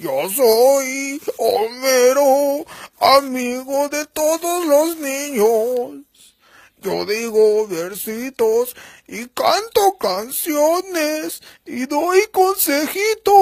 Yo soy Homero, amigo de todos los niños. Yo digo versitos y canto canciones y doy consejitos.